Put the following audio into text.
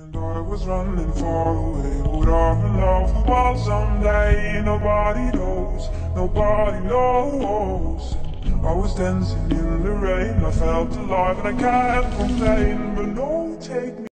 And I was running far away Would I love off the world someday? Nobody knows, nobody knows I was dancing in the rain I felt alive and I can't complain But no, take me